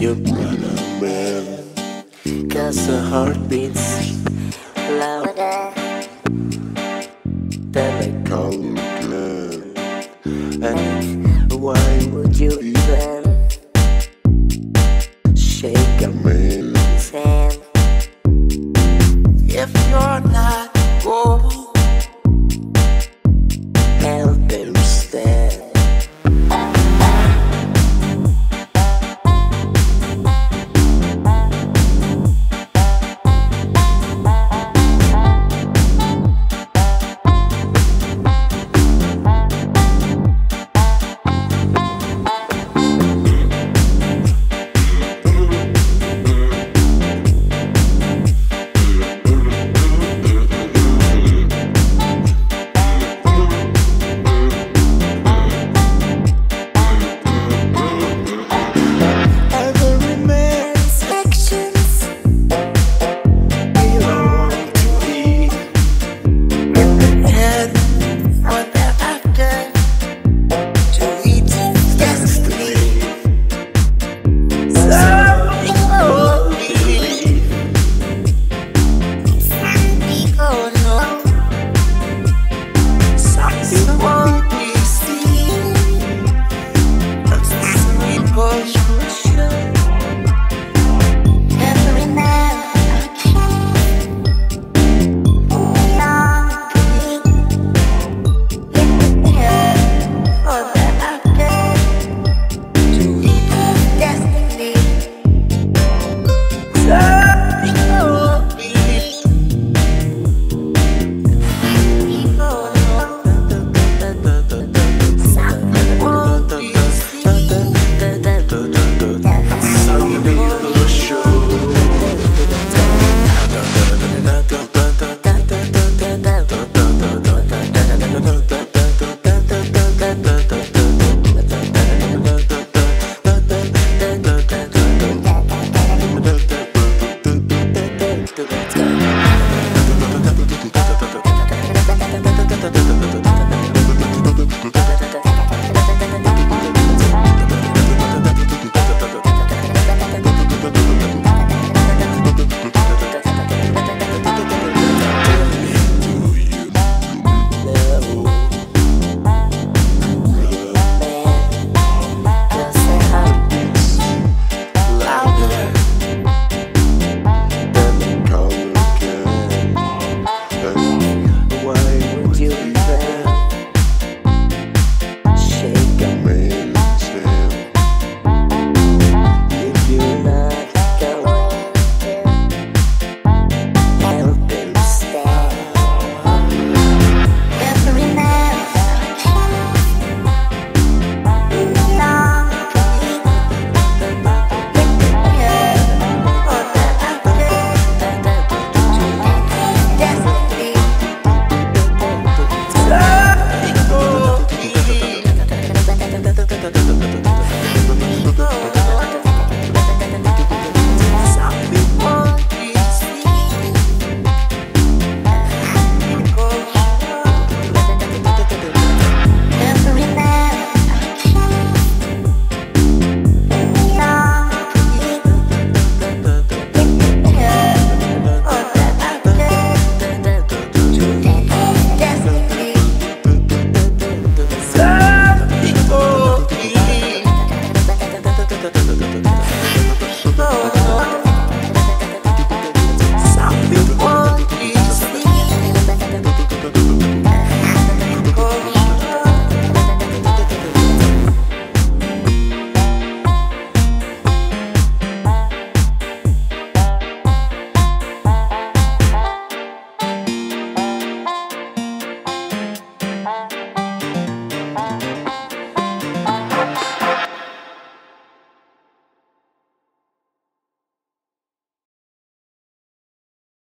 your brother man Cause the heart beats louder than I cold again And why would you even shake a man's hand?